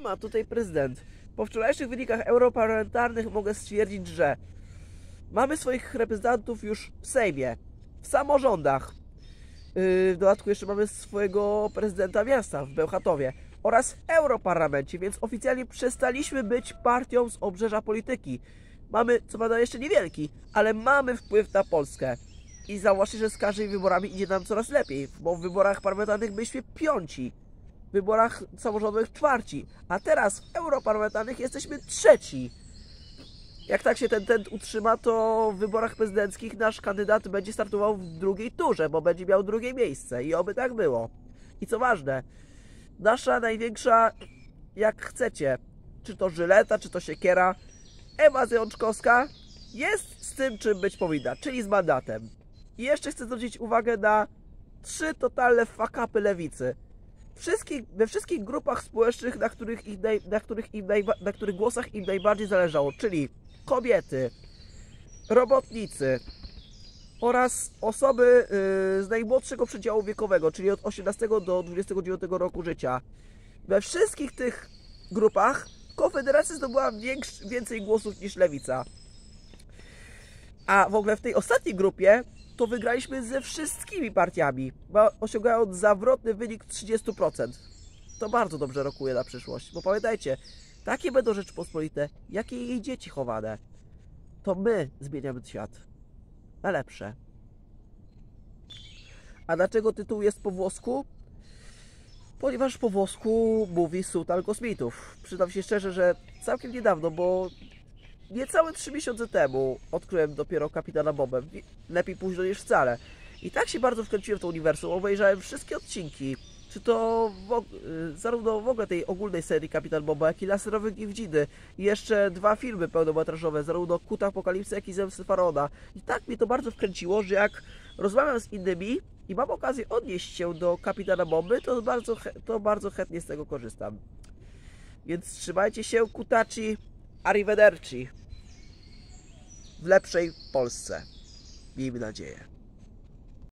ma tutaj prezydent. Po wczorajszych wynikach europarlamentarnych mogę stwierdzić, że mamy swoich reprezentantów już w Sejmie, w samorządach. Yy, W dodatku jeszcze mamy swojego prezydenta miasta w Bełchatowie oraz w Europarlamencie, więc oficjalnie przestaliśmy być partią z obrzeża polityki. Mamy, co prawda jeszcze niewielki, ale mamy wpływ na Polskę. I zauważcie, że z każdymi wyborami idzie nam coraz lepiej, bo w wyborach parlamentarnych byliśmy piąci, w wyborach samorządowych czwarci, a teraz w europarlamentarnych jesteśmy trzeci. Jak tak się ten trend utrzyma, to w wyborach prezydenckich nasz kandydat będzie startował w drugiej turze, bo będzie miał drugie miejsce i oby tak było. I co ważne, nasza największa, jak chcecie, czy to żyleta, czy to siekiera, Ewa Zączkowska jest z tym, czym być powinna, czyli z mandatem. I jeszcze chcę zwrócić uwagę na trzy totalne fakapy lewicy. Wszystkich, we wszystkich grupach społecznych, na których, ich naj, na, których im najba, na których głosach im najbardziej zależało, czyli kobiety, robotnicy oraz osoby y, z najmłodszego przedziału wiekowego, czyli od 18 do 29 roku życia. We wszystkich tych grupach Konfederacja zdobyła większ, więcej głosów niż Lewica. A w ogóle w tej ostatniej grupie to wygraliśmy ze wszystkimi partiami, osiągając zawrotny wynik 30%. To bardzo dobrze rokuje na przyszłość, bo pamiętajcie, takie będą Rzeczpospolite, jakie jej dzieci chowane. To my zmieniamy świat. Na lepsze. A dlaczego tytuł jest po włosku? Ponieważ po włosku mówi Sultan Kosmitów. Przyznam się szczerze, że całkiem niedawno, bo niecałe 3 miesiące temu odkryłem dopiero Kapitana Bobę. Lepiej późno niż wcale. I tak się bardzo wkręciłem w to uniwersum, obejrzałem wszystkie odcinki. Czy to w, y, zarówno w ogóle tej ogólnej serii Kapitan Boba, jak i Laserowych Gwiździny. I jeszcze dwa filmy pełnometrażowe, zarówno Kuta Apokalipsy, jak i Zemsty Farona. I tak mnie to bardzo wkręciło, że jak rozmawiam z innymi i mam okazję odnieść się do Kapitana Bomby, to bardzo, to bardzo chętnie z tego korzystam. Więc trzymajcie się, kutaci, arrivederci. W lepszej Polsce. Miejmy nadzieję.